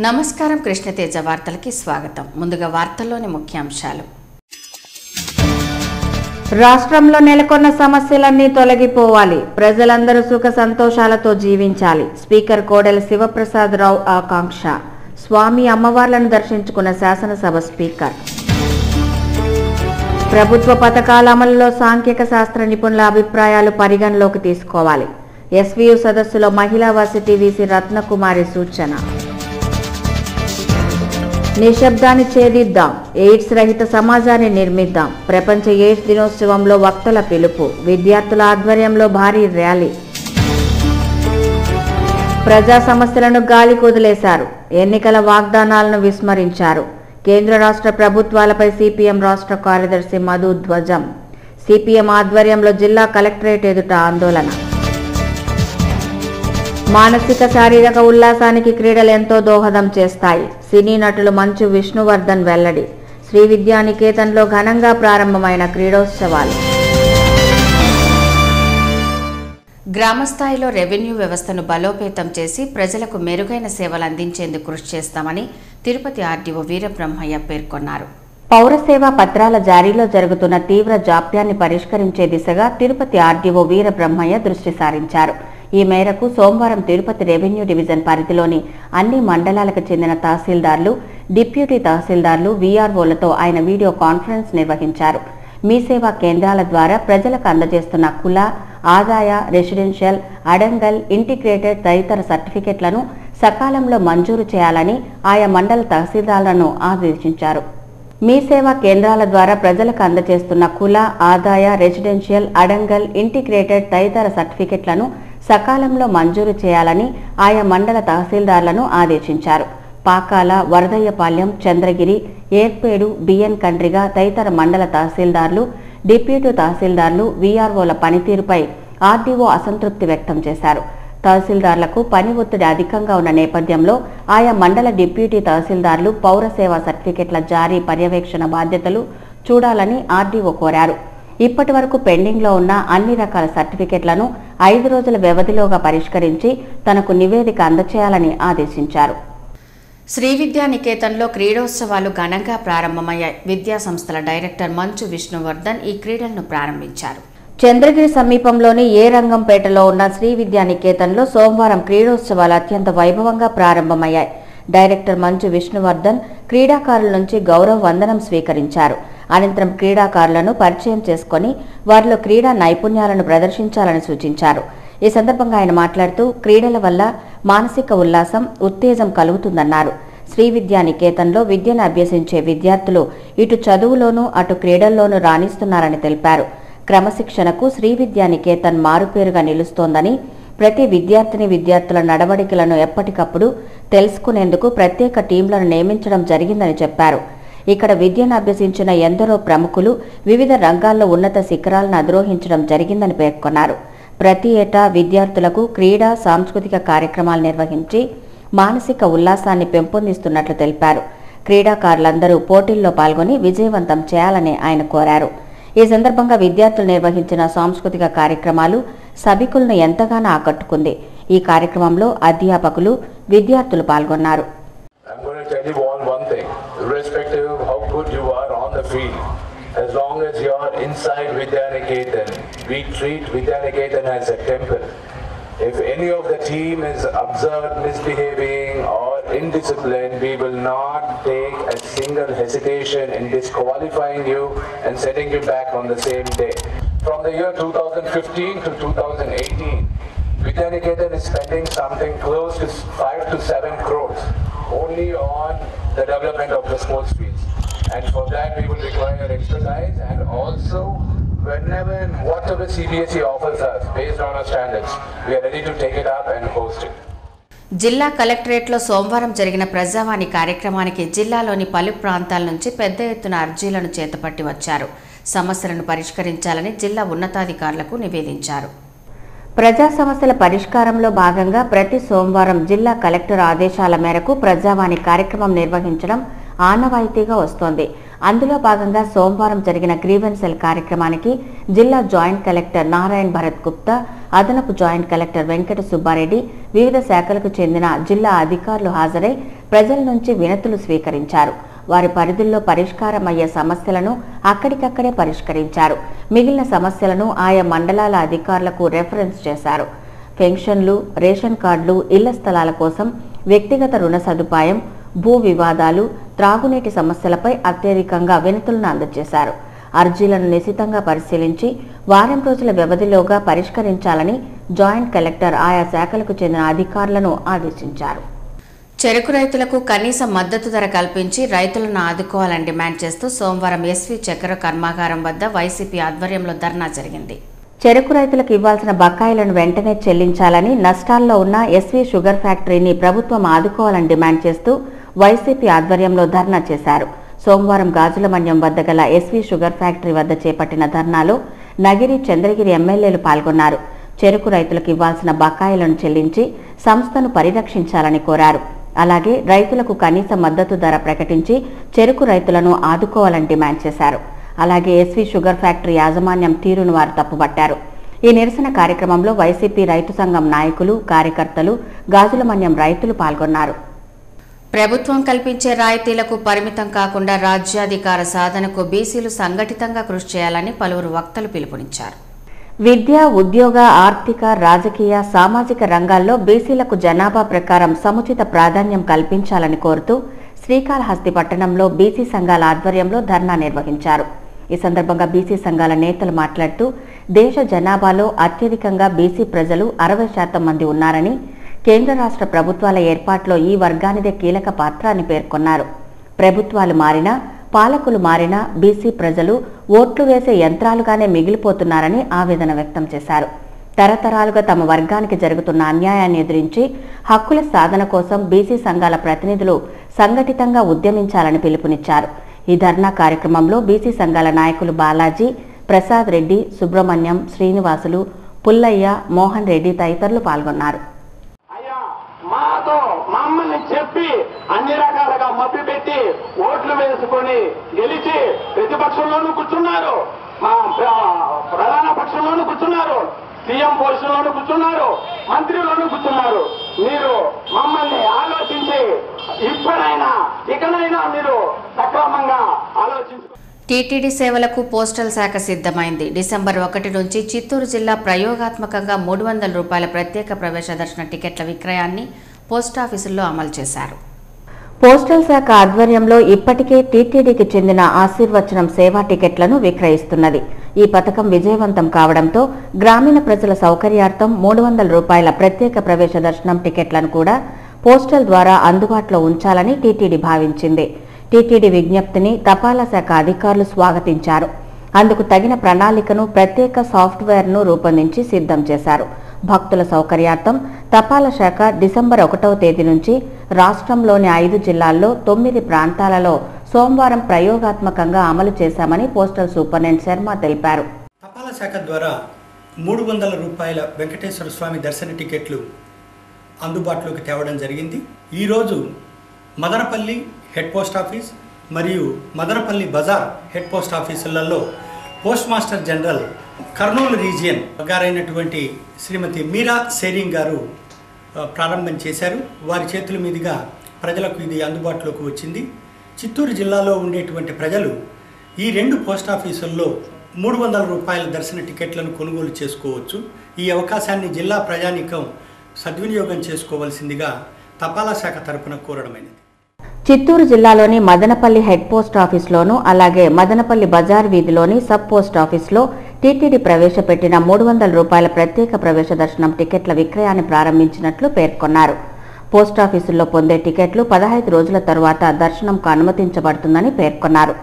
నమస్కారం కృష్ణతేజ వార్తలకి స్వాగతం. ముందుగా వార్తల్లోని ముఖ్యాంశాలు. రాష్ట్రంలో నెలకొన్న సమస్యలన్నీ తొలగిపోవాలి. ప్రజలందరూ సుఖ సంతోషాలతో జీవించాలి. స్పీకర్ కోడెల శివప్రసాద్ రావు ఆకాంక్ష. స్వామి అమ్మవార్లను దర్శించుకున్న శాసనసభ స్పీకర్. ప్రభుత్వ పథకాల అమలులో సాంఖ్యక శాస్త్ర నిపుణుల అభిప్రాయాలు పరిగణలోకి తీసుకోవాలి. ఎస్వీయు సదస్సులో మహిళా వసతి వీసీ రత్నకుమారి సూచన. నిశ్శబ్దాన్ని ఛేదిద్దాం. ఎయిడ్స్ రహిత సమాజాన్ని నిర్మిద్దాం. ప్రపంచ ఎయిడ్స్ దినోత్సవంలో వక్తల పిలుపు. విద్యార్థుల ఆధ్వర్యంలో భారీ ర్యాలీ. ప్రజా సమస్యలను గాలి కుదిలేశారు. ఎన్నికల వాగ్దానాలను విస్మరించారు. కేంద్ర రాష్ట్ర ప్రభుత్వాలపై సిపిఎం రాష్ట్ర కార్యదర్శి మధు ధ్వజం. సిపిఎం ఆధ్వర్యంలో జిల్లా కలెక్టరేట్ ఎదుట ఆందోళన. మానసిక శారీరక ఉల్లాసానికి క్రీడలు ఎంతో దోహదం చేస్తాయి. సినీ నటులు మంచు విష్ణువర్ధన్ వెల్లడి. శ్రీ విద్యానికేతన్లో ఘనంగా ప్రారంభమైన క్రీడోత్సవాలు. గ్రామస్థాయిలో రెవెన్యూ వ్యవస్థను బలోపేతం చేసి ప్రజలకు మెరుగైన సేవలు అందించేందుకు కృషి చేస్తామని తిరుపతి ఆర్డీఓ వీరబ్రహ్మయ్య పేర్కొన్నారు. పౌర సేవా పత్రాల జారీలో జరుగుతున్న తీవ్ర జాప్యాన్ని పరిష్కరించే దిశగా తిరుపతి ఆర్డీఓ వీరబ్రహ్మయ్య దృష్టి సారించారు. ఈ మేరకు సోమవారం తిరుపతి రెవెన్యూ డివిజన్ పరిధిలోని అన్ని మండలాలకు చెందిన తహసీల్దార్లు డిప్యూటీ తహసీల్దార్లు వీఆర్ఓలతో ఆయన వీడియో కాన్ఫరెన్స్ నిర్వహించారు. మీ సేవా కేంద్రాల ద్వారా ప్రజలకు అందజేస్తున్న కుల ఆదాయ రెసిడెన్షియల్ అడంగల్ ఇంటిగ్రేటెడ్ తదితర సర్టిఫికెట్లను సకాలంలో మంజూరు చేయాలని ఆయా మండల తహసీల్దార్లను ఆదేశించారు. మీ సేవా కేంద్రాల ద్వారా ప్రజలకు అందజేస్తున్న కుల ఆదాయ రెసిడెన్షియల్ అడంగల్ ఇంటిగ్రేటెడ్ తదితర సర్టిఫికెట్లను సకాలంలో మంజూరు చేయాలని ఆయా మండల తహసీల్దార్లను ఆదేశించారు. పాకాల వరదయ్యపాలెం చంద్రగిరి ఏర్పేడు బిఎన్ కండ్రిగా తదితర మండల తహసీల్దార్లు డిప్యూటీ తహసీల్దార్లు వీఆర్ఓల పనితీరుపై ఆర్డీఓ అసంతృప్తి వ్యక్తం చేశారు. తహసీల్దార్లకు పని ఒత్తిడి అధికంగా ఉన్న నేపథ్యంలో ఆయా మండల డిప్యూటీ తహసీల్దార్లు పౌర సేవా సర్టిఫికెట్ల జారీ పర్యవేక్షణ బాధ్యతలు చూడాలని ఆర్డీఓ కోరారు. ఇప్పటి వరకు పెండింగ్లో ఉన్న అన్ని రకాల సర్టిఫికెట్లను ఐదు రోజుల వ్యవధిలోగా పరిష్కరించి తనకు నివేదిక అందచేయాలని ఆదేశించారు. శ్రీ విద్యానికేతన్లో క్రీడోత్సవాలు ఘనంగా ప్రారంభమయ్యాయి. విద్యా సంస్థల డైరెక్టర్ మంచు విష్ణువర్ధన్ ఈ క్రీడలను ప్రారంభించారు. చంద్రగిరి సమీపంలోని ఏ రంగంపేటలో ఉన్న శ్రీ విద్యానికేతన్లో సోమవారం క్రీడోత్సవాలు అత్యంత వైభవంగా ప్రారంభమయ్యాయి. డైరెక్టర్ మంచు విష్ణువర్ధన్ క్రీడాకారుల నుంచి గౌరవ వందనం స్వీకరించారు. అనంతరం క్రీడాకారులను పరిచయం చేసుకొని వారిలో క్రీడా నైపుణ్యాలను ప్రదర్శించాలని సూచించారు. ఈ సందర్భంగా ఆయన మాట్లాడుతూ క్రీడల వల్ల మానసిక ఉల్లాసం ఉత్తేజం కలుగుతుందన్నారు. శ్రీ విద్యానికేతన్లో విద్యను అభ్యసించే విద్యార్థులు ఇటు చదువులోనూ అటు క్రీడల్లోనూ రాణిస్తున్నారని తెలిపారు. క్రమశిక్షణకు శ్రీ విద్యానికేతన్ మారుపేరుగా నిలుస్తోందని ప్రతి విద్యార్థిని విద్యార్థుల నడవడికలను ఎప్పటికప్పుడు తెలుసుకునేందుకు ప్రత్యేక టీంలను నియమించడం జరిగిందని చెప్పారు. ఇక్కడ విద్యను అభ్యసించిన ఎందరో ప్రముఖులు వివిధ రంగాల్లో ఉన్నత శిఖరాలను అధిరోహించడం జరిగిందని పేర్కొన్నారు. ప్రతి ఏటా విద్యార్థులకు క్రీడా సాంస్కృతిక కార్యక్రమాలు నిర్వహించి మానసిక ఉల్లాసాన్ని పెంపొందిస్తున్నట్లు తెలిపారు. క్రీడాకారులందరూ పోటీల్లో పాల్గొని విజయవంతం చేయాలని ఆయన కోరారు. ఈ సందర్భంగా విద్యార్థులు నిర్వహించిన సాంస్కృతిక కార్యక్రమాలు సభికులను ఎంతగానో ఆకట్టుకుంది. ఈ కార్యక్రమంలో అధ్యాపకులు విద్యార్థులు పాల్గొన్నారు. As long as you're inside Vidyaniketan, we treat Vidyaniketan as a temple. If any of the team is observed misbehaving or indisciplined, we will not take a single hesitation in disqualifying you and sending you back on the same day. From the year 2015 to 2018, Vidyaniketan is spending something close to 5 to 7 crores only on the development of the sports fields. And for that we will require expertise and also whenever and whatever CBSE offers us based on our standards, we are ready to take it up and host it. జిల్లా కలెక్టరేట్లో సోమవారం జరిగిన ప్రజావాణి కార్యక్రమానికి జిల్లాలోని పలు ప్రాంతాల నుంచి పెద్ద ఎత్తున అర్జీలను చేతపట్టి వచ్చారు సమస్యలను పరిష్కరించాలని జిల్లా ఉన్నతాధికారులకు నివేదించారు ప్రజా సమస్యల పరిష్కారంలో భాగంగా ప్రతి సోమవారం జిల్లా కలెక్టర్ ఆదేశాల మేరకు ప్రజావాణి కార్యక్రమం నిర్వహించడం ఆనవాయితీగా వస్తోంది. అందులో భాగంగా సోమవారం జరిగిన గ్రీవెన్సెల్ కార్యక్రమానికి జిల్లా జాయింట్ కలెక్టర్ నారాయణ్ భరత్ గుప్తా అదనపు జాయింట్ కలెక్టర్ వెంకట సుబ్బారెడ్డి వివిధ శాఖలకు చెందిన జిల్లా అధికారులు హాజరై ప్రజల నుంచి వినతులు స్వీకరించారు. వారి పరిధుల్లో పరిష్కారమయ్యే సమస్యలను అక్కడికక్కడే పరిష్కరించారు. మిగిలిన సమస్యలను ఆయా మండలాల అధికారులకు రెఫరెన్స్ చేశారు. పెన్షన్లు రేషన్ కార్డులు ఇళ్ళ స్థలాల కోసం వ్యక్తిగత రుణ సదుపాయం భూ వివాదాలు త్రాగునీటి సమస్యలపై అత్యధికంగా వినతులను అందజేశారు. అర్జీలను నిశితంగా పరిశీలించి వారం రోజుల వ్యవధిలోగా పరిష్కరించాలని జాయింట్ కలెక్టర్ ఆయా శాఖలకు చెందిన అధికారులను ఆదేశించారు. చెరుకు రైతులకు కనీస మద్దతు ధర కల్పించి రైతులను ఆదుకోవాలని డిమాండ్ చేస్తూ సోమవారం ఎస్వి చక్కెర కర్మాగారం వద్ద వైసీపీ ఆధ్వర్యంలో ధర్నా జరిగింది. చెరకు రైతులకు ఇవ్వాల్సిన బకాయిలను వెంటనే చెల్లించాలని నష్టాల్లో ఉన్న ఎస్వీ షుగర్ ఫ్యాక్టరీని ప్రభుత్వం ఆదుకోవాలని డిమాండ్ చేస్తూ వైసీపీ ఆధ్వర్యంలో ధర్నా చేశారు. సోమవారం గాజులమన్యం వద్ద గల ఎస్వీ షుగర్ ఫ్యాక్టరీ వద్ద చేపట్టిన ధర్నాలో నగిరి చంద్రగిరి ఎమ్మెల్యేలు పాల్గొన్నారు. చెరుకు రైతులకు ఇవ్వాల్సిన బకాయిలను చెల్లించి సంస్థను పరిరక్షించాలని కోరారు. అలాగే రైతులకు కనీస మద్దతు ధర ప్రకటించి చెరుకు రైతులను ఆదుకోవాలని డిమాండ్ చేశారు. అలాగే ఎస్వీ షుగర్ ఫ్యాక్టరీ యాజమాన్యం తీరును వారు తప్పుపట్టారు. ఈ నిరసన కార్యక్రమంలో వైసీపీ రైతు సంఘం నాయకులు కార్యకర్తలు గాజులమన్యం రైతులు పాల్గొన్నారు. ప్రభుత్వం కల్పించే రాయితీలకు పరిమితం కాకుండా రాజ్యాధికార సాధనకు బీసీలు సంఘటితంగా కృషి చేయాలని పలువురు వక్తలు పిలుపునిచ్చారు. విద్య ఉద్యోగ ఆర్థిక రాజకీయ సామాజిక రంగాల్లో బీసీలకు జనాభా ప్రకారం సముచిత ప్రాధాన్యం కల్పించాలని కోరుతూ శ్రీకాళహస్తి పట్టణంలో బీసీ సంఘాల ఆధ్వర్యంలో ధర్నా నిర్వహించారు. ఈ సందర్భంగా బీసీ సంఘాల నేతలు మాట్లాడుతూ దేశ జనాభాలో అత్యధికంగా బీసీ ప్రజలు అరవై శాతం మంది ఉన్నారని కేంద్ర రాష్ట్ర ప్రభుత్వాల ఏర్పాట్లో ఈ వర్గానిదే కీలక పాత్ర అని పేర్కొన్నారు. ప్రభుత్వాలు మారినా పాలకులు మారినా బీసీ ప్రజలు ఓట్లు వేసే యంత్రాలుగానే మిగిలిపోతున్నారని ఆవేదన వ్యక్తం చేశారు. తరతరాలుగా తమ వర్గానికి జరుగుతున్న అన్యాయాన్ని ఎదిరించి హక్కుల సాధన కోసం బీసీ సంఘాల ప్రతినిధులు సంఘటితంగా ఉద్యమించాలని పిలుపునిచ్చారు. ఈ ధర్నా కార్యక్రమంలో బీసీ సంఘాల నాయకులు బాలాజీ ప్రసాద్ రెడ్డి సుబ్రహ్మణ్యం శ్రీనివాసులు పుల్లయ్య మోహన్ రెడ్డి తదితరులు పాల్గొన్నారు. చెప్పి అన్ని రకాలుగా మభ్య పెట్టి ఓట్లు వేసుకొని గెలిచి ప్రతిపక్షంలోనూ కూర్చున్నారు. మా ప్రధాన పక్షంలోనూ కూర్చున్నారు. సీఎం పోస్టులోనూ కూర్చున్నారు. మంత్రిలోనూ కూర్చున్నారు. మీరు మమ్మల్ని ఆలోచించి ఇప్పుడైనా ఇకనైనా మీరు సక్రమంగా ఆలోచించు టీటీడీ సేవలకు పోస్టల్ శాఖ సిద్ధమైంది. డిసెంబర్ ఒకటి నుంచి చిత్తూరు జిల్లా ప్రయోగాత్మకంగా మూడు వందల రూపాయల ప్రత్యేక ప్రవేశ దర్శన టికెట్ల విక్రయాన్ని పోస్టాఫీసుల్లో అమలు చేశారు. పోస్టల్ శాఖ ఆధ్వర్యంలో ఇప్పటికే టీటీడీకి చెందిన ఆశీర్వచనం సేవా టికెట్లను విక్రయిస్తున్నది. ఈ పథకం విజయవంతం కావడంతో గ్రామీణ ప్రజల సౌకర్యార్థం మూడు వందల రూపాయల ప్రత్యేక ప్రవేశ దర్శనం టికెట్లను కూడా పోస్టల్ ద్వారా అందుబాటులో ఉంచాలని టీటీడీ భావించింది. టీటీడీ విజ్ఞప్తిని తపాలా శాఖ అధికారులు స్వాగతించారు. అందుకు తగిన ప్రణాళికను ప్రత్యేక సాఫ్ట్వేర్ను రూపొందించి సిద్ధం చేశారు. భక్తుల సౌకర్యార్థం తపాలా శాఖ డిసెంబర్ ఒకటవ తేదీ నుంచి రాష్ట్రంలోని ఐదు జిల్లాల్లో తొమ్మిది ప్రాంతాలలో సోమవారం ప్రయోగాత్మకంగా అమలు చేశామని పోస్టల్ సూపరింటెండెంట్ శర్మ తెలిపారు. తపాలా శాఖ ద్వారా మూడు వందల రూపాయల వెంకటేశ్వర స్వామి దర్శన టికెట్లు అందుబాటులోకి తేవడం జరిగింది. ఈరోజు మదనపల్లి హెడ్ పోస్ట్ ఆఫీస్ మరియు Madanapalle Bazar head post ఆఫీసులలో post master general Kurnool region గారైనటువంటి శ్రీమతి మీరా సేరింగ్ గారు ప్రారంభం చేశారు. వారి చేతుల మీదుగా ప్రజలకు ఇది అందుబాటులోకి వచ్చింది. చిత్తూరు జిల్లాలో ఉండేటువంటి ప్రజలు ఈ రెండు పోస్ట్ ఆఫీసుల్లో మూడు వందల రూపాయల దర్శన టికెట్లను కొనుగోలు చేసుకోవచ్చు. ఈ అవకాశాన్ని జిల్లా ప్రజానీకం సద్వినియోగం చేసుకోవాల్సిందిగా తపాలా శాఖ తరపున కోరడమైనది. చిత్తూరు జిల్లాలోని మదనపల్లి హెడ్ పోస్ట్ ఆఫీస్లోను అలాగే మదనపల్లి బజార్ వీధిలోని సబ్ పోస్ట్ ఆఫీస్లో టీటీడీ ప్రవేశపెట్టిన మూడు వందల రూపాయల ప్రత్యేక ప్రవేశ దర్శనం టికెట్ల విక్రయాన్ని ప్రారంభించినట్లు పేర్కొన్నారు. పోస్టాఫీసుల్లో పొందే టికెట్లు పదహైదు రోజుల తరువాత దర్శనంకు అనుమతించబడుతుందని పేర్కొన్నారు.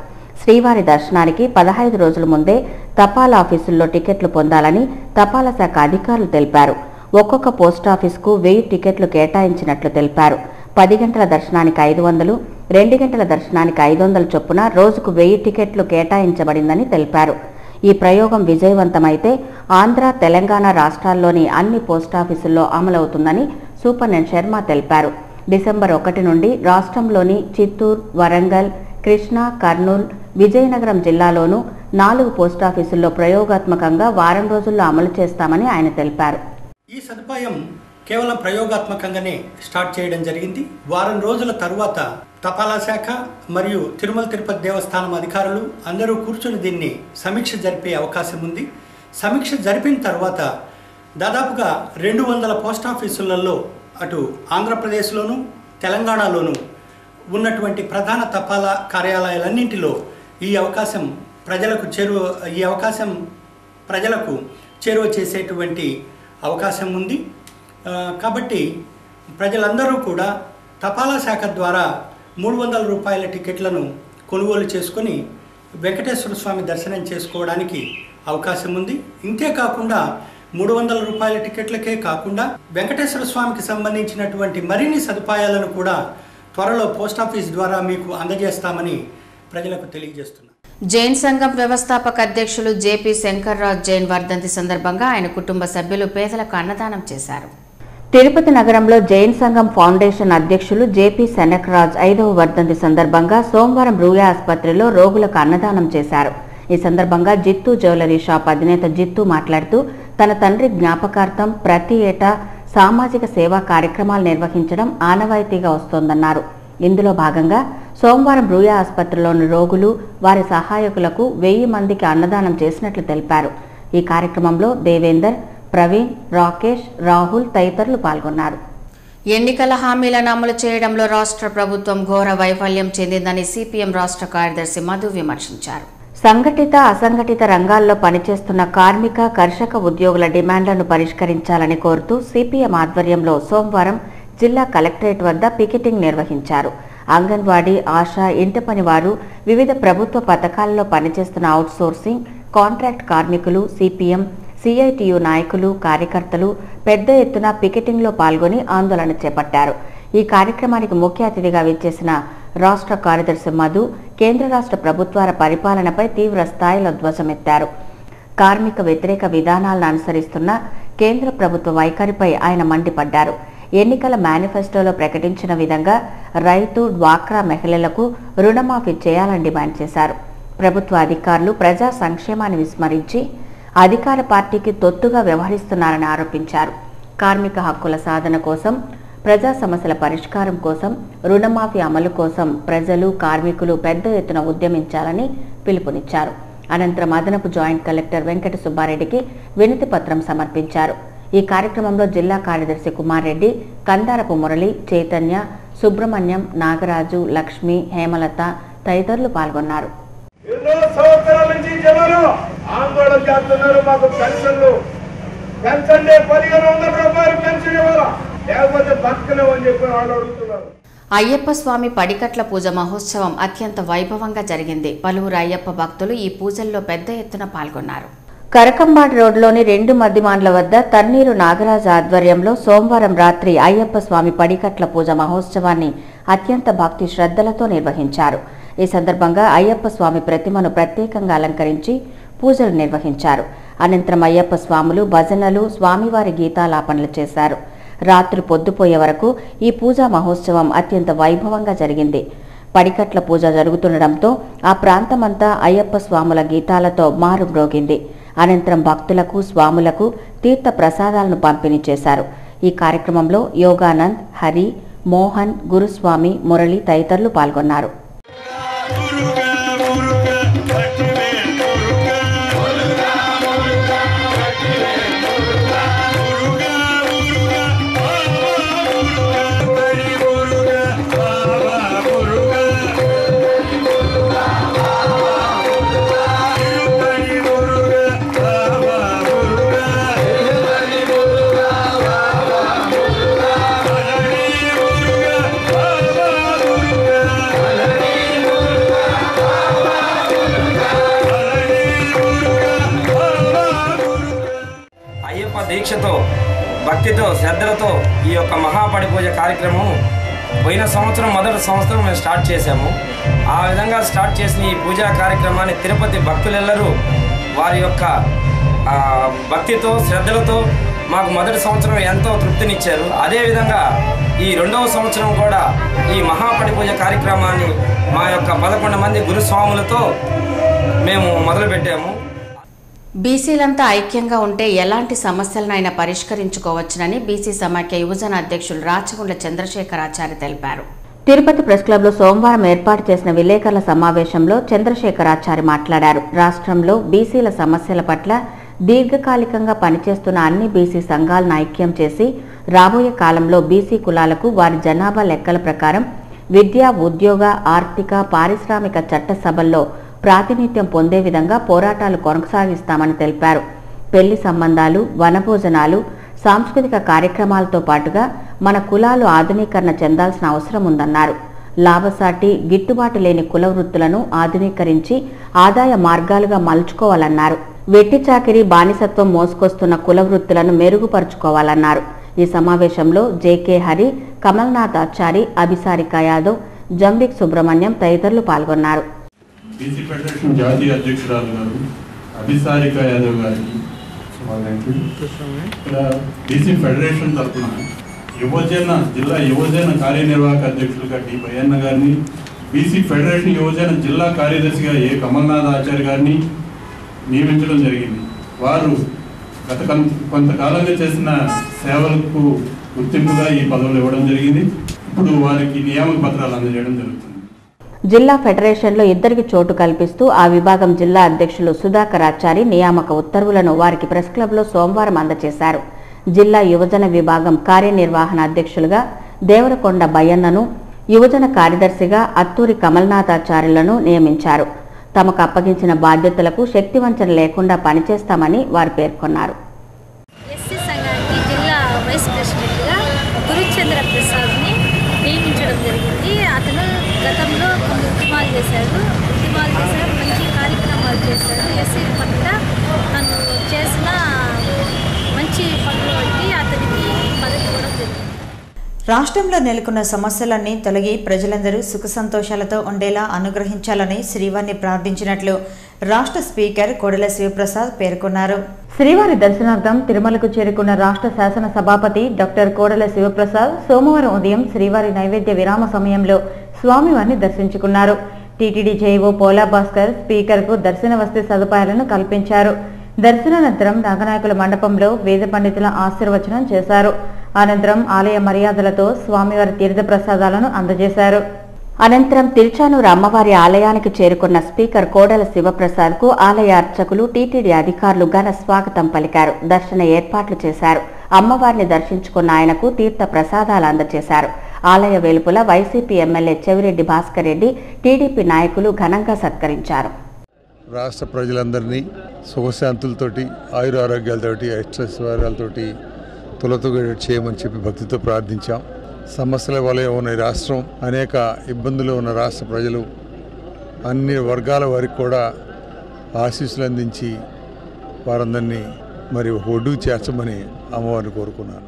శ్రీవారి దర్శనానికి పదహైదు రోజుల ముందే తపాలా ఆఫీసుల్లో టికెట్లు పొందాలని తపాలా శాఖ అధికారులు తెలిపారు. ఒక్కొక్క పోస్ట్ వెయ్యి టికెట్లు కేటాయించినట్లు తెలిపారు. పది గంటల దర్శనానికి ఐదు వందలు రెండు గంటల దర్శనానికి ఐదు వందల చొప్పున రోజుకు వెయ్యి టికెట్లు కేటాయించబడిందని తెలిపారు. ఈ ప్రయోగం విజయవంతమైతే ఆంధ్ర తెలంగాణ రాష్ట్రాల్లోని అన్ని పోస్టాఫీసుల్లో అమలవుతుందని సూపరింటెండెంట్ శర్మ తెలిపారు. డిసెంబర్ ఒకటి నుండి రాష్ట్రంలోని చిత్తూరు వరంగల్ కృష్ణా కర్నూలు విజయనగరం జిల్లాలోనూ నాలుగు పోస్టాఫీసుల్లో ప్రయోగాత్మకంగా వారం రోజుల్లో అమలు చేస్తామని ఆయన తెలిపారు. ఈ సదుపాయం కేవలం ప్రయోగాత్మకంగానే స్టార్ట్ చేయడం జరిగింది. వారం రోజుల తరువాత తపాలా శాఖ మరియు తిరుమల తిరుపతి దేవస్థానం అధికారులు అందరూ కూర్చొని దీన్ని సమీక్ష జరిపే అవకాశం ఉంది. సమీక్ష జరిపిన తర్వాత దాదాపుగా రెండు వందల పోస్ట్ ఆఫీసులలో అటు ఆంధ్రప్రదేశ్లోను తెలంగాణలోను ఉన్నటువంటి ప్రధాన తపాలా కార్యాలయాలన్నింటిలో ఈ అవకాశం ప్రజలకు చేరువ ఈ అవకాశం ప్రజలకు చేరువ చేసేటువంటి అవకాశం ఉంది. కాబట్టి ప్రజలందరూ కూడా తపాలా శాఖ ద్వారా మూడు వందల రూపాయల టికెట్లను కొనుగోలు చేసుకొని వెంకటేశ్వర స్వామి దర్శనం చేసుకోవడానికి అవకాశం ఉంది. ఇంతే కాకుండా మూడు వందల రూపాయల టికెట్లకే కాకుండా వెంకటేశ్వర స్వామికి సంబంధించినటువంటి మరిన్ని సదుపాయాలను కూడా త్వరలో పోస్ట్ ఆఫీస్ ద్వారా మీకు అందజేస్తామని ప్రజలకు తెలియజేస్తున్నాను జైన్ సంఘం వ్యవస్థాపక అధ్యక్షులు జేపీ శంకర్రాజ్ జైన్ వర్ధంతి సందర్భంగా ఆయన కుటుంబ సభ్యులు పేదలకు అన్నదానం చేశారు. తిరుపతి నగరంలో జైన్ సంఘం ఫౌండేషన్ అధ్యక్షులు జేపీ శనక్రాజ్ ఐదవ వర్ధంతి సందర్భంగా సోమవారం రూయా ఆసుపత్రిలో రోగులకు అన్నదానం చేశారు. ఈ సందర్భంగా జిత్తు జ్యువెలరీ షాప్ అధినేత జిత్తు మాట్లాడుతూ తన తండ్రి జ్ఞాపకార్థం ప్రతి ఏటా సామాజిక సేవా కార్యక్రమాలు నిర్వహించడం ఆనవాయితీగా వస్తోందన్నారు. ఇందులో భాగంగా సోమవారం రూయా ఆసుపత్రిలోని రోగులు వారి సహాయకులకు వెయ్యి మందికి అన్నదానం చేసినట్లు తెలిపారు. ఈ కార్యక్రమంలో దేవేందర్ ప్రవీణ్ రాకేష్ రాహుల్ తదితరులు పాల్గొన్నారు. ఎన్నికల హామీలను అమలు చేయడంలో రాష్ట్ర ప్రభుత్వం ఘోర వైఫల్యం చెందిందని సిపిఎం రాష్ట్ర కార్యదర్శి మధు విమర్శించారు. సంఘటిత అసంఘటిత రంగాల్లో పనిచేస్తున్న కార్మిక కర్షక ఉద్యోగుల డిమాండ్లను పరిష్కరించాలని కోరుతూ సిపిఎం ఆధ్వర్యంలో సోమవారం జిల్లా కలెక్టరేట్ వద్ద పికెటింగ్ నిర్వహించారు. అంగన్వాడీ ఆశా ఇంటి పని వారు వివిధ ప్రభుత్వ పథకాలలో పనిచేస్తున్న అవుట్సోర్సింగ్ కాంట్రాక్ట్ కార్మికులు సిపిఎం సిఐటియు నాయకులు కార్యకర్తలు పెద్ద ఎత్తున పికెటింగ్లో పాల్గొని ఆందోళన చేపట్టారు. ఈ కార్యక్రమానికి ముఖ్య అతిథిగా విచ్చేసిన రాష్ట్ర కార్యదర్శి మధు కేంద్ర రాష్ట్ర ప్రభుత్వాల పరిపాలనపై తీవ్ర స్థాయిలో ధ్వజమెత్తారు. కార్మిక వ్యతిరేక విధానాలను అనుసరిస్తున్న కేంద్ర ప్రభుత్వ వైఖరిపై ఆయన మండిపడ్డారు. ఎన్నికల మేనిఫెస్టోలో ప్రకటించిన విధంగా రైతు డ్వాక్రా మహిళలకు రుణమాఫీ చేయాలని డిమాండ్ చేశారు. ప్రభుత్వ అధికారులు ప్రజా సంక్షేమాన్ని విస్మరించి అధికార పార్టీకి తొత్తుగా వ్యవహరిస్తున్నారని ఆరోపించారు. కార్మిక హక్కుల సాధన కోసం ప్రజా సమస్యల పరిష్కారం కోసం రుణమాఫీ అమలు కోసం ప్రజలు కార్మికులు పెద్ద ఎత్తున ఉద్యమించాలని పిలుపునిచ్చారు. అనంతరం అదనపు జాయింట్ కలెక్టర్ వెంకట సుబ్బారెడ్డికి వినతి పత్రం సమర్పించారు. ఈ కార్యక్రమంలో జిల్లా కార్యదర్శి కుమార్ రెడ్డి కందారపు మురళి చైతన్య సుబ్రహ్మణ్యం నాగరాజు లక్ష్మి హేమలత తదితరులు పాల్గొన్నారు. ఆందోళన చేస్తున్నారు మాకు పెన్షన్లు. పెన్షన్ డే పదిహేను వందల రూపాయలు పెన్షన్ ఇవ్వాలా? లేకపోతే బతకలేమని చెప్పి వాళ్ళు అడుగుతున్నారు. అయ్యప్ప స్వామి పడికట్ల పూజ మహోత్సవం అత్యంత వైభవంగా జరిగింది. పలువురు అయ్యప్ప భక్తులు ఈ పూజల్లో పెద్ద ఎత్తున పాల్గొన్నారు. కరకంబాడ్ రోడ్లోని రెండు మద్దిమాండ్ల వద్ద తన్నీరు నాగరాజు ఆధ్వర్యంలో సోమవారం రాత్రి అయ్యప్ప స్వామి పడికట్ల పూజ మహోత్సవాన్ని అత్యంత భక్తి శ్రద్ధలతో నిర్వహించారు. ఈ సందర్భంగా అయ్యప్ప స్వామి ప్రతిమను ప్రత్యేకంగా అలంకరించి పూజలు నిర్వహించారు. అనంతరం అయ్యప్ప స్వాములు భజనలు స్వామివారి గీతాలాపనలు చేశారు. రాత్రి పొద్దుపోయే వరకు ఈ పూజా మహోత్సవం అత్యంత వైభవంగా జరిగింది. పడికట్ల పూజ జరుగుతుండటంతో ఆ ప్రాంతమంతా అయ్యప్ప స్వాముల గీతాలతో మారుమ్రోగింది. అనంతరం భక్తులకు స్వాములకు తీర్థ ప్రసాదాలను పంపిణీ చేశారు. ఈ కార్యక్రమంలో యోగానంద్ హరి మోహన్ గురుస్వామి మురళి తదితరులు పాల్గొన్నారు. యొక్క మహాపడి పూజ కార్యక్రమం పోయిన సంవత్సరం మొదటి సంవత్సరం మేము స్టార్ట్ చేశాము. ఆ విధంగా స్టార్ట్ చేసిన ఈ పూజా కార్యక్రమాన్ని తిరుపతి భక్తులెల్లరూ వారి యొక్క భక్తితో శ్రద్ధలతో మాకు మొదటి సంవత్సరం ఎంతో తృప్తినిచ్చారు. అదేవిధంగా ఈ రెండవ సంవత్సరం కూడా ఈ మహాపడి పూజ కార్యక్రమాన్ని మా యొక్క పదకొండు మంది గురుస్వాములతో మేము మొదలుపెట్టాము. బీసీలంతా ఐక్యంగా ఉంటే ఎలాంటి సమస్యలనైనా పరిష్కరించుకోవచ్చునని బీసీ సమాఖ్య యువజన అధ్యక్షులు రాచగుండ్ల చంద్రశేఖరాచార్య తెలిపారు. తిరుపతి ప్రెస్ క్లబ్లో సోమవారం ఏర్పాటు చేసిన విలేకరుల సమావేశంలో చంద్రశేఖరాచారి మాట్లాడారు. రాష్ట్రంలో బీసీల సమస్యల పట్ల దీర్ఘకాలికంగా పనిచేస్తున్న అన్ని బీసీ సంఘాలను ఐక్యం చేసి రాబోయే కాలంలో బీసీ కులాలకు వారి జనాభా లెక్కల ప్రకారం విద్య ఉద్యోగ ఆర్థిక పారిశ్రామిక చట్ట సభల్లో ప్రాతినిధ్యం పొందే విధంగా పోరాటాలు కొనసాగిస్తామని తెలిపారు. పెళ్ళి సంబంధాలు వనభోజనాలు సాంస్కృతిక కార్యక్రమాలతో పాటుగా మన కులాలు ఆధునీకరణ చెందాల్సిన అవసరం ఉందన్నారు. లాభసాటి గిట్టుబాటు లేని కుల వృత్తులను ఆధునీకరించి ఆదాయ మార్గాలుగా మలుచుకోవాలన్నారు. వెట్టి చాకిరి బానిసత్వం మోసుకొస్తున్న కుల వృత్తులను మెరుగుపరుచుకోవాలన్నారు. ఈ సమావేశంలో జేకే హరి కమల్నాథ్ ఆచారి అభిసారిక యాదవ్ జంబిక్ సుబ్రహ్మణ్యం తదితరులు పాల్గొన్నారు. బీసీ ఫెడరేషన్ జాతీయ అధ్యక్షురాలు గారు అభిసారిక యాదవ్ గారికి ఇక్కడ బీసీ ఫెడరేషన్ తరఫున యువజన జిల్లా యువజన కార్యనిర్వాహక అధ్యక్షులుగా డి భయన్న గారిని బీసీ ఫెడరేషన్ యువజన జిల్లా కార్యదర్శిగా ఏ కమల్నాథ్ ఆచార్య గారిని నియమించడం జరిగింది. వారు గత కొంతకాలంగా చేసిన సేవలకు గుర్తింపుగా ఈ పదవులు ఇవ్వడం జరిగింది. ఇప్పుడు వారికి నియామక పత్రాలు అందజేయడం జరుగుతుంది. జిల్లా ఫెడరేషన్లో ఇద్దరికి చోటు కల్పిస్తూ ఆ విభాగం జిల్లా అధ్యక్షులు సుధాకర్ ఆచారి నియామక ఉత్తర్వులను వారికి ప్రెస్ క్లబ్లో సోమవారం అందజేశారు. జిల్లా యువజన విభాగం కార్యనిర్వహణ అధ్యక్షులుగా దేవరకొండ బయ్యన్నను యువజన కార్యదర్శిగా అత్తూరి కమల్నాథాచార్యులను నియమించారు. తమకు అప్పగించిన బాధ్యతలకు శక్తివంచన లేకుండా పనిచేస్తామని వారు పేర్కొన్నారు ఎస్సీ సంఘానికి జిల్లా వైస్ ప్రెసిడెంట్గా గురుచంద్ర ప్రసాద్ని నియమించడం జరిగింది అతను గతంలో కొన్ని ఉద్యమాలు చేశాడు ఉద్యమాలు చేశాడు మంచి కార్యక్రమాలు చేశాడు ఎస్సీ పట్ల తను చేసిన మంచి పనులు బట్టి అతనికి పదవి ఇవ్వడం జరిగింది రాష్ట్రంలో నెలకొన్న సమస్యలన్నీ తొలగి ప్రజలందరూ సుఖ సంతోషాలతో ఉండేలా అనుగ్రహించాలని శ్రీవారిని ప్రార్థించినట్లు రాష్ట్ర స్పీకర్ కోడెల శివప్రసాద్ పేర్కొన్నారు. శ్రీవారి దర్శనార్థం తిరుమలకు చేరుకున్న రాష్ట్ర శాసన సభాపతి డాక్టర్ కోడెల శివప్రసాద్ సోమవారం ఉదయం శ్రీవారి నైవేద్య విరామ సమయంలో స్వామివారిని దర్శించుకున్నారు. టీటీడీ జేఈఓ పోలా భాస్కర్ స్పీకర్కు దర్శన వసతి సదుపాయాలను కల్పించారు. దర్శనానంతరం నాగనాయకుల మండపంలో వేద పండితుల ఆశీర్వచనం చేశారు. అనంతరం ఆలయ మర్యాదలతో స్వామివారి తీర్థ ప్రసాదాలను అందజేశారు. అనంతరం తిరుచానూరు అమ్మవారి ఆలయానికి చేరుకున్న స్పీకర్ కోడల శివప్రసాద్కు ఆలయ అర్చకులు టీటీడీ అధికారులు ఘన స్వాగతం పలికారు. దర్శన ఏర్పాట్లు చేశారు. అమ్మవారిని దర్శించుకున్న ఆయనకు తీర్థ ప్రసాదాలు అందజేశారు. ఆలయ వెలుపుల YCP MLA Chevireddy Bhaskar Reddy TDP నాయకులు ఘనంగా సత్కరించారు. రాష్ట్ర ప్రజలందరినీ సుఖశాంతులతోటి ఆయుర ఆరోగ్యాలతోటి ఐశ్వర్యాలతోటి చేయమని చెప్పి భక్తితో ప్రార్థించాం. సమస్యల వలయ ఉన్న ఈ రాష్ట్రం అనేక ఇబ్బందులు ఉన్న రాష్ట్ర ప్రజలు అన్ని వర్గాల వారికి కూడా ఆశీస్సులు అందించి వారందరినీ మరి ఒడ్డు చేర్చమని అమ్మవారిని కోరుకున్నాను.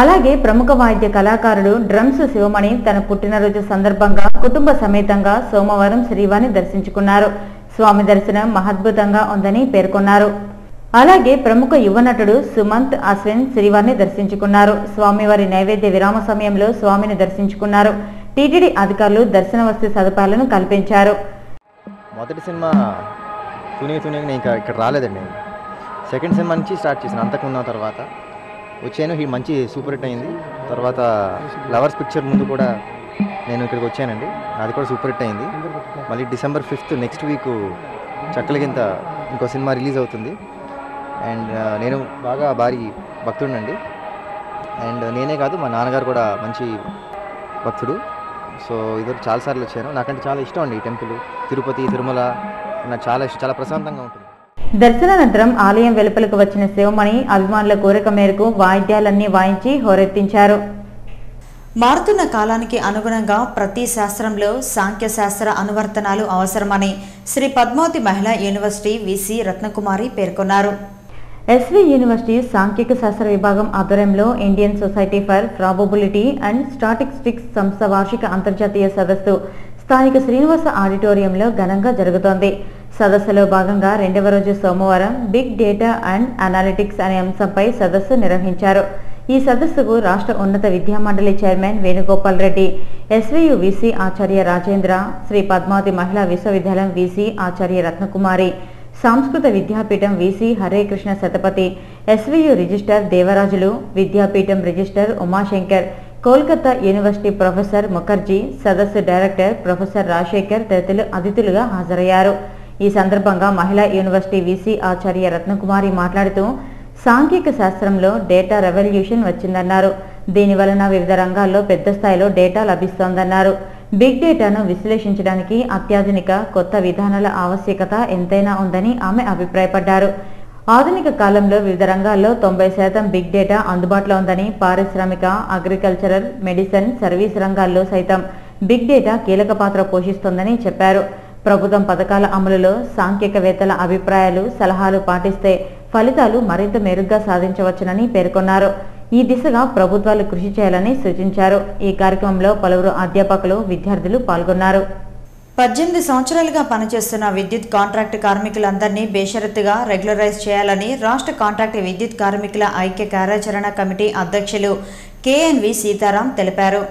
అలాగే ప్రముఖ వాద్య కళాకారుడు డ్రమ్స్ శివమణి తన పుట్టినరోజు సందర్భంగా కుటుంబ సమేతంగా సోమవారం శ్రీవారిని దర్శించుకున్నారు. స్వామి దర్శనం మహద్భుతంగా ఉందని పేర్కొన్నారు. అలాగే ప్రముఖ యువ నటుడు సుమంత్ అశ్విన్ శ్రీవారిని దర్శించుకున్నారు. స్వామివారి నైవేద్య విరామ సమయంలో స్వామిని దర్శించుకున్నారు. టీటీడీ అధికారులు దర్శన వసతి సదుపాయాలను కల్పించారు. మొదటి సినిమా తుని తుని నేను ఇంకా ఇక్కడ రాలేదండి. సెకండ్ సినిమా నుంచి స్టార్ట్ చేశాను అంతకున్న తర్వాత. వచ్చాను ఈ మంచి సూపర్ హిట్ అయింది. తర్వాత లవర్స్ పిక్చర్ ముందు కూడా నేను ఇక్కడికి వచ్చానండి. అది కూడా సూపర్ హిట్ అయింది. మళ్ళీ డిసెంబర్ ఫిఫ్త్ నెక్స్ట్ వీక్ చక్కలకింత ఇంకో సినిమా రిలీజ్ అవుతుంది. అండ్ నేను బాగా భారీ భక్తుడినండి. అండ్ నేనే కాదు మా నాన్నగారు కూడా మంచి భక్తుడు. సో ఇద్దరు చాలాసార్లు వచ్చాను నాకంటే చాలా ఇష్టం అండి ఈ టెంపుల్. తిరుపతి తిరుమల నాకు చాలా ఇష్టం చాలా ప్రశాంతంగా ఉంటుంది. దర్శనానంతరం ఆలయం వెలుపలకు వచ్చిన శివమణి అభిమానుల కోరిక మేరకు వాయిద్యాలన్నీ వాయించి హోరెత్తించారు. మారుతున్న కాలానికి అనుగుణంగా ప్రతి శాస్త్రంలో సాంఖ్య శాస్త్ర అనువర్తనాలు అవసరమని శ్రీ పద్మావతి మహిళా యూనివర్సిటీ విసి రత్నకుమారి పేర్కొన్నారు. ఎస్వి యూనివర్సిటీ సాంఖ్యక శాస్త్ర విభాగం ఆధ్వర్యంలో Indian Society for Probability and Statistics సంస్థ వార్షిక అంతర్జాతీయ సదస్సు స్థానిక శ్రీనివాస ఆడిటోరియంలో ఘనంగా జరుగుతోంది. సదస్సులో భాగంగా రెండవ రోజు సోమవారం బిగ్ డేటా అండ్ అనాలిటిక్స్ అనే అంశంపై సదస్సు నిర్వహించారు. ఈ సదస్సుకు రాష్ట్ర ఉన్నత విద్యామండలి chairman Venugopal Reddy SVU VC ఆచార్య రాజేంద్ర శ్రీ పద్మావతి మహిళా విశ్వవిద్యాలయం విసి ఆచార్య Ratnakumari Sanskrit Vidyapeetham VC Hare Krishna Satapathy SVU register Devarajulu Vidyapeetham register Umashankar Kolkata university professor Mukherjee సదస్సు డైరెక్టర్ ప్రొఫెసర్ రాజశేఖర్ తదితరులు అతిథులుగా హాజరయ్యారు. ఈ సందర్భంగా మహిళా యూనివర్సిటీ వీసీ ఆచార్య రత్నకుమారి మాట్లాడుతూ సాంఘిక శాస్త్రంలో డేటా రెవల్యూషన్ వచ్చిందన్నారు. దీని వలన వివిధ రంగాల్లో పెద్ద స్థాయిలో డేటా లభిస్తోందన్నారు. బిగ్ డేటాను విశ్లేషించడానికి అత్యాధునిక కొత్త విధానాల ఆవశ్యకత ఎంతైనా ఉందని ఆమె అభిప్రాయపడ్డారు. ఆధునిక కాలంలో వివిధ రంగాల్లో తొంభై శాతం బిగ్ డేటా అందుబాటులో ఉందని పారిశ్రామిక అగ్రికల్చరల్ మెడిసిన్ సర్వీస్ రంగాల్లో సైతం బిగ్ డేటా కీలక పాత్ర పోషిస్తోందని చెప్పారు. ప్రభుత్వం పథకాల అమలులో సాంఖ్యకవేత్తల అభిప్రాయాలు సలహాలు పాటిస్తే ఫలితాలు మరింత మెరుగ్గా సాధించవచ్చునని పేర్కొన్నారు. ఈ దిశగా ప్రభుత్వాలు కృషి చేయాలని సూచించారు. ఈ కార్యక్రమంలో పలువురు అధ్యాపకులు విద్యార్థులు పాల్గొన్నారు. పద్దెనిమిది సంవత్సరాలుగా పనిచేస్తున్న విద్యుత్ కాంట్రాక్ట్ కార్మికులందరినీ బేషరతుగా రెగ్యులరైజ్ చేయాలని రాష్ట్ర కాంట్రాక్ట్ విద్యుత్ కార్మికుల ఐక్య కార్యాచరణ కమిటీ అధ్యక్షులు కేఎన్వి సీతారాం తెలిపారు.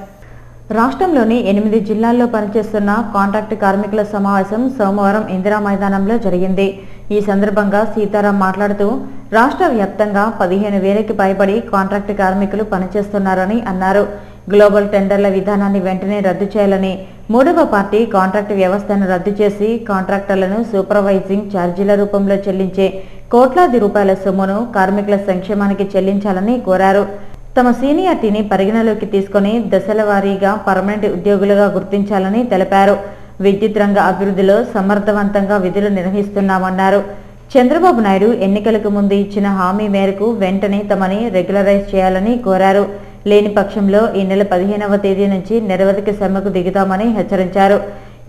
రాష్ట్రంలోని ఎనిమిది జిల్లాల్లో పనిచేస్తున్న కాంట్రాక్ట్ కార్మికుల సమావేశం సోమవారం ఇందిరా మైదానంలో జరిగింది. ఈ సందర్భంగా సీతారాం మాట్లాడుతూ రాష్ట్ర వ్యాప్తంగా పదిహేను వేలకి పైబడి కాంట్రాక్ట్ కార్మికులు పనిచేస్తున్నారని అన్నారు. గ్లోబల్ టెండర్ల విధానాన్ని వెంటనే రద్దు చేయాలని మూడవ పార్టీ కాంట్రాక్ట్ వ్యవస్థను రద్దు చేసి కాంట్రాక్టర్లను సూపర్వైజింగ్ ఛార్జీల రూపంలో చెల్లించే కోట్లాది రూపాయల సొమ్మును కార్మికుల సంక్షేమానికి చెల్లించాలని కోరారు. తమ సీనియార్టీని పరిగణలోకి తీసుకుని దశల వారీగా పర్మనెంట్ ఉద్యోగులుగా గుర్తించాలని తెలిపారు. విద్యుత్ రంగ అభివృద్ధిలో సమర్థవంతంగా విధులు నిర్వహిస్తున్నామన్నారు. చంద్రబాబు నాయుడు ఎన్నికలకు ముందు ఇచ్చిన హామీ మేరకు వెంటనే తమని రెగ్యులరైజ్ చేయాలని కోరారు. లేని పక్షంలో ఈ నెల పదిహేనవ తేదీ నుంచి నిరవధిక సమ్మెకు దిగుతామని హెచ్చరించారు.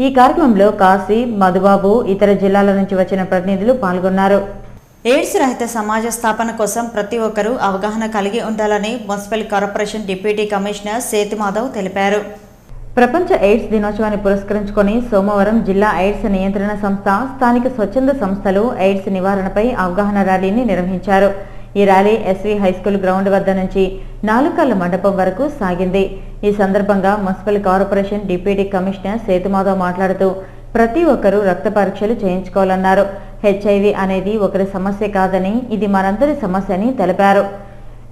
ఈ కార్యక్రమంలో కాశీ మధుబాబు ఇతర జిల్లాల నుంచి వచ్చిన ప్రతినిధులు పాల్గొన్నారు. ఎయిడ్స్ రహిత సమాజ స్థాపన కోసం ప్రతి ఒక్కరూ అవగాహన కలిగి ఉండాలని municipal corporation deputy commissioner Sethumadhav తెలిపారు. ప్రపంచ ఎయిడ్స్ దినోత్సవాన్ని పురస్కరించుకొని సోమవారం జిల్లా ఎయిడ్స్ నియంత్రణ సంస్థ స్థానిక స్వచ్ఛంద సంస్థలు ఎయిడ్స్ నివారణపై అవగాహన ర్యాలీని నిర్వహించారు. ఈ ర్యాలీ ఎస్వి హైస్కూల్ గ్రౌండ్ వద్ద నుంచి నాలుకల్ల మండపం వరకు సాగింది. ఈ సందర్భంగా municipal corporation deputy commissioner Sethumadhav మాట్లాడుతూ ప్రతి ఒక్కరూ రక్త పరీక్షలు చేయించుకోవాలన్నారు. హెచ్ఐవి అనేది ఒకరి సమస్య కాదని ఇది మనందరి సమస్య అని తెలిపారు.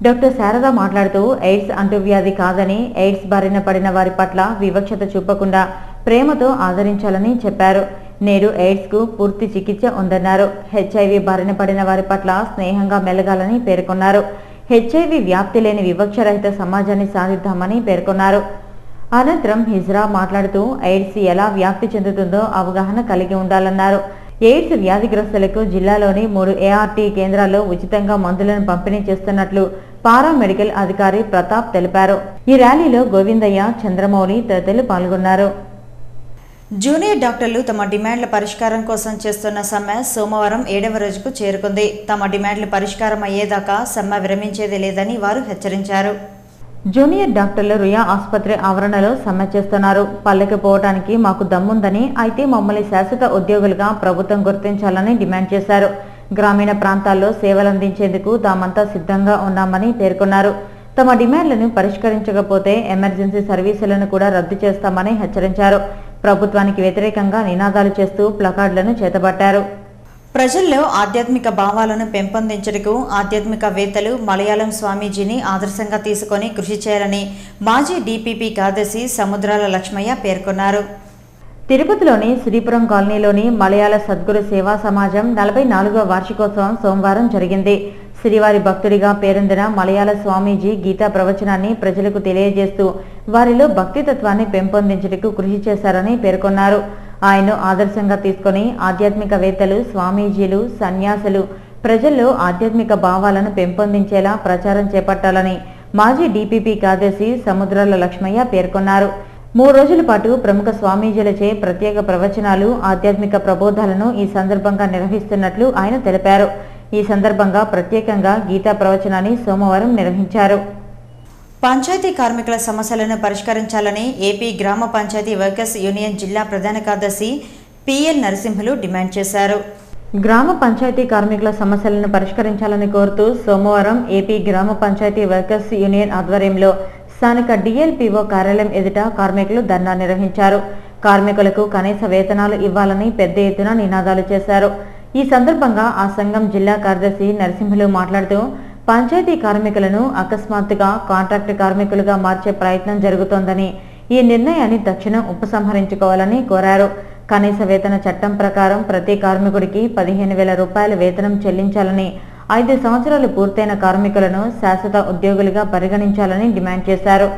డాక్టర్ శారద మాట్లాడుతూ ఎయిడ్స్ అంటువ్యాధి కాదని ఎయిడ్స్ బారిన పడిన వారి పట్ల వివక్షత చూపకుండా ప్రేమతో ఆదరించాలని చెప్పారు. నేడు ఎయిడ్స్కు పూర్తి చికిత్స ఉందన్నారు. హెచ్ఐవి బారిన పడిన వారి పట్ల స్నేహంగా మెలగాలని పేర్కొన్నారు. హెచ్ఐవి వ్యాప్తి లేని వివక్షరహిత సమాజాన్ని సాధిద్దామని పేర్కొన్నారు. అనంతరం హిజ్రా మాట్లాడుతూ ఎయిడ్స్ ఎలా వ్యాప్తి చెందుతుందో అవగాహన కలిగి ఉండాలన్నారు. ఎయిడ్స్ వ్యాధిగ్రస్తులకు జిల్లాలోని మూడు ఏఆర్టీ కేంద్రాల్లో ఉచితంగా మందులను పంపిణీ చేస్తున్నట్లు పారా మెడికల్ అధికారి ప్రతాప్ తెలిపారు. ఈ ర్యాలీలో గోవిందయ్య చంద్రమౌళి తదితరులు పాల్గొన్నారు. జూనియర్ డాక్టర్లు తమ డిమాండ్ల పరిష్కారం కోసం చేస్తున్న సమ్మె సోమవారం ఏడవ రోజుకు చేరుకుంది. తమ డిమాండ్లు పరిష్కారం అయ్యేదాకా సమ్మె విరమించేది లేదని వారు హెచ్చరించారు. జూనియర్ డాక్టర్లు రుయా ఆసుపత్రి ఆవరణలో సమ్మె చేస్తున్నారు. పల్లెకి పోవడానికి మాకు దమ్ముందని అయితే మమ్మల్ని శాశ్వత ఉద్యోగులుగా ప్రభుత్వం గుర్తించాలని డిమాండ్ చేశారు. గ్రామీణ ప్రాంతాల్లో సేవలందించేందుకు తామంతా సిద్ధంగా ఉన్నామని పేర్కొన్నారు. తమ డిమాండ్లను పరిష్కరించకపోతే ఎమర్జెన్సీ సర్వీసులను కూడా రద్దు చేస్తామని హెచ్చరించారు. ప్రభుత్వానికి వ్యతిరేకంగా నినాదాలు చేస్తూ ప్లకార్డులను చేతబట్టారు. ప్రజల్లో ఆధ్యాత్మిక భావాలను పెంపొందించటకు ఆధ్యాత్మికవేత్తలు మలయాళం స్వామీజీని ఆదర్శంగా తీసుకొని కృషి చేయాలని మాజీ డీపీపీ కార్యదర్శి సముద్రాల లక్ష్మయ్య పేర్కొన్నారు. తిరుపతిలోని శ్రీపురం కాలనీలోని మలయాళ సద్గురు సేవా సమాజం నలభై నాలుగవ వార్షికోత్సవం సోమవారం జరిగింది. శ్రీవారి భక్తుడిగా పేరొందిన మలయాళ స్వామీజీ గీతా ప్రవచనాన్ని ప్రజలకు తెలియజేస్తూ వారిలో భక్తితత్వాన్ని పెంపొందించుటకు కృషి చేశారని పేర్కొన్నారు. ఆయన్ను ఆదర్శంగా తీసుకొని ఆధ్యాత్మికవేత్తలు స్వామీజీలు సన్యాసులు ప్రజల్లో ఆధ్యాత్మిక భావాలను పెంపొందించేలా ప్రచారం చేపట్టాలని మాజీ డీపీపీ కార్యదర్శి సముద్రాల లక్ష్మయ్య పేర్కొన్నారు. మూడు రోజుల పాటు ప్రముఖ స్వామీజీలచే ప్రత్యేక ప్రవచనాలు ఆధ్యాత్మిక ప్రబోధాలను ఈ సందర్భంగా నిర్వహిస్తున్నట్లు ఆయన తెలిపారు. ఈ సందర్భంగా ప్రత్యేకంగా గీతా ప్రవచనాన్ని సోమవారం నిర్వహించారు. పంచాయతీ కార్మికుల సమస్యలను పరిష్కరించాలని ఏపీ గ్రామ పంచాయతీ వర్కర్స్ యూనియన్ జిల్లా ప్రధాన కార్యదర్శి పిఎల్ నరసింహులు డిమాండ్ చేశారు. గ్రామ పంచాయతీ కార్మికుల సమస్యలను పరిష్కరించాలని కోరుతూ సోమవారం ఏపీ గ్రామ పంచాయతీ వర్కర్స్ యూనియన్ ఆధ్వర్యంలో స్థానిక డిఎల్పిఓ కార్యాలయం ఎదుట కార్మికులు ధర్నా నిర్వహించారు. కార్మికులకు కనీస వేతనాలు ఇవ్వాలని పెద్ద ఎత్తున నినాదాలు చేశారు. ఈ సందర్భంగా ఆ సంఘం జిల్లా కార్యదర్శి నరసింహులు మాట్లాడుతూ పంచాయతీ కార్మికులను అకస్మాత్తుగా కాంట్రాక్ట్ కార్మికులుగా మార్చే ప్రయత్నం జరుగుతోందని ఈ నిర్ణయాన్ని తక్షణం ఉపసంహరించుకోవాలని కోరారు. కనీస వేతన చట్టం ప్రకారం ప్రతి కార్మికుడికి పదిహేను వేల రూపాయల వేతనం చెల్లించాలని ఐదు సంవత్సరాలు పూర్తయిన కార్మికులను శాశ్వత ఉద్యోగులుగా పరిగణించాలని డిమాండ్ చేశారు.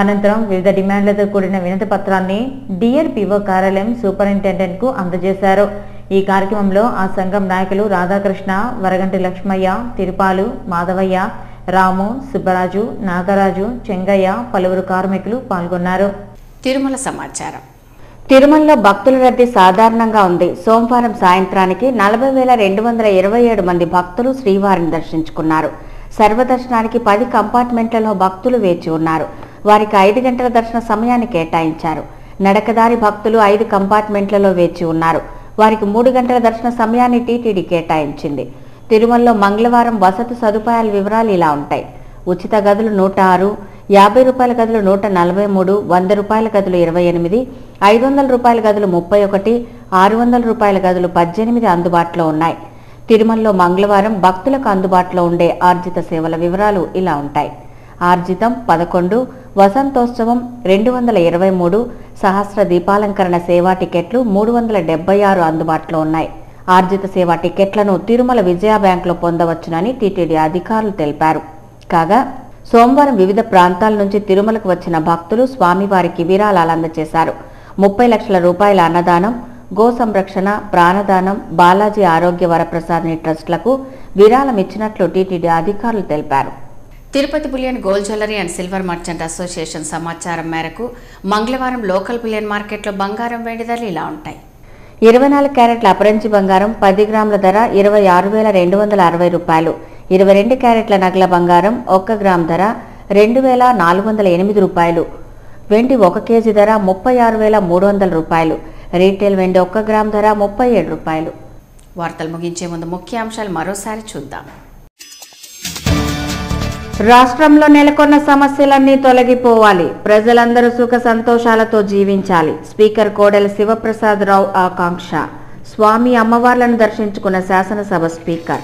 అనంతరం వివిధ డిమాండ్లతో కూడిన వినతి పత్రాన్ని డిఆర్పిఓ కార్యాలయం సూపరింటెండెంట్కు అందజేశారు. ఈ కార్యక్రమంలో ఆ సంఘం నాయకులు రాధాకృష్ణ వరగంటి లక్ష్మయ్య తిరుపాలు మాధవయ్య రాము సుబ్బరాజు నాగరాజు చెంగయ్య పలువురు కార్మికులు పాల్గొన్నారు. తిరుమల సమాచారం. తిరుమలలో భక్తుల రద్దీ సాధారణంగా ఉంది. సోమవారం సాయంత్రానికి నలభై వేల రెండు వందల ఇరవై ఏడు మంది భక్తులు శ్రీవారిని దర్శించుకున్నారు. సర్వదర్శనానికి పది కంపార్ట్మెంట్లలో భక్తులు వేచి ఉన్నారు. వారికి ఐదు గంటల దర్శన సమయాన్ని కేటాయించారు. నడకదారి భక్తులు ఐదు కంపార్ట్మెంట్లలో వేచి ఉన్నారు. వారికి మూడు గంటల దర్శన సమయాన్ని టీటీడీ కేటాయించింది. తిరుమలలో మంగళవారం వసతి సదుపాయాల వివరాలు ఇలా ఉంటాయి. ఉచిత గదులు నూట ఆరు యాభై రూపాయల గదులు నూట నలభై మూడు వంద రూపాయల గదులు ఇరవై ఎనిమిది ఐదు వందల రూపాయల గదులు ముప్పై ఒకటి ఆరు వందల రూపాయల గదులు పద్దెనిమిది అందుబాటులో ఉన్నాయి. తిరుమలలో మంగళవారం భక్తులకు అందుబాటులో ఉండే ఆర్జిత సేవల వివరాలు ఇలా ఉంటాయి. ఆర్జితం పదకొండు వసంతోత్సవం రెండు వందల ఇరవై మూడు సహస్ర దీపాలంకరణ సేవా టికెట్లు మూడు వందల డెబ్బై ఆరు అందుబాటులో ఉన్నాయి. ఆర్జిత సేవా టికెట్లను తిరుమల విజయ బ్యాంకులో పొందవచ్చునని టీటీడీ అధికారులు తెలిపారు. కాగా సోమవారం వివిధ ప్రాంతాల నుంచి తిరుమలకు వచ్చిన భక్తులు స్వామివారికి విరాళాలు అందజేశారు. ముప్పై లక్షల రూపాయల అన్నదానం గో సంరక్షణ ప్రాణదానం బాలాజీ ఆరోగ్య వరప్రసాదిని ట్రస్టులకు విరాళం ఇచ్చినట్లు టీటీడీ అధికారులు తెలిపారు. Tirupati bullion gold jewellery and silver merchant association సమాచారం మేరకు మంగళవారం లోకల్ బులియన్ మార్కెట్లో బంగారం వెండి ధరలు ఇలా ఉంటాయి. ఇరవై నాలుగు క్యారెట్ల అపరంజి బంగారం పది గ్రాముల ధర ఇరవై ఆరు వేల రెండు వందల అరవై రూపాయలు. ఇరవై రెండు క్యారెట్ల నగల బంగారం ఒక్క గ్రామ్ ధర రెండు వేల నాలుగు వందల ఎనిమిది రూపాయలు. వెండి ఒక కేజీ ధర ముప్పై ఆరు వేల మూడు వందల రూపాయలు. రీటైల్ వెండి ఒక్క గ్రామ్ ధర ముప్పై ఏడు రూపాయలు. వార్తలు ముగించే ముందు ముఖ్యాంశాలు మరోసారి చూద్దాం. రాష్ట్రంలో నెలకొన్న సమస్యలన్నీ తొలగిపోవాలి. ప్రజలందరూ సుఖ సంతోషాలతో జీవించాలి. స్పీకర్ కోడెల శివప్రసాద్ రావు ఆకాంక్ష. స్వామి అమ్మవార్లను దర్శించుకున్న శాసనసభ స్పీకర్.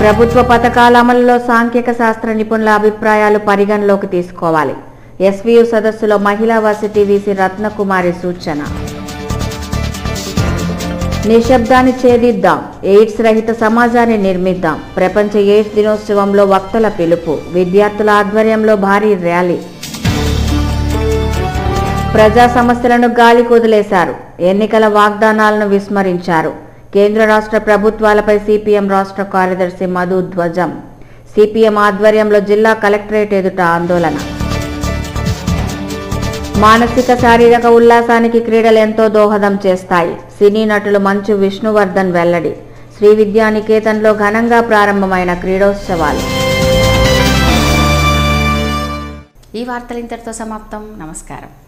ప్రభుత్వ పథకాల అమలులో సాంఖ్యక శాస్త్ర నిపుణుల అభిప్రాయాలు పరిగణలోకి తీసుకోవాలి. ఎస్వీయు సదస్సులో మహిళా వసతి వీసీ రత్నకుమారి సూచన. నిశ్శబ్దాన్ని ఛేదిద్దాం. ఎయిడ్స్ రహిత సమాజాన్ని నిర్మిద్దాం. ప్రపంచ ఎయిడ్స్ దినోత్సవంలో వక్తల పిలుపు. విద్యార్థుల ఆధ్వర్యంలో భారీ ర్యాలీ. ప్రజా సమస్యలను గాలి కుదిలేశారు ఎన్నికల వాగ్దానాలను విస్మరించారు. కేంద్ర రాష్ట్ర ప్రభుత్వాలపై సిపిఎం రాష్ట్ర కార్యదర్శి మధు ధ్వజం. సిపిఎం ఆధ్వర్యంలో జిల్లా కలెక్టరేట్ ఎదుట ఆందోళన. మానసిక శారీరక ఉల్లాసానికి క్రీడలు ఎంతో దోహదం చేస్తాయి. సినీ నటులు మంచు విష్ణువర్ధన్ వెల్లడి. శ్రీ విద్యానికేతన్లో ఘనంగా ప్రారంభమైన క్రీడోత్సవాలు. ఈ వార్తలు ఇంతటితో సమాప్తం. నమస్కారం.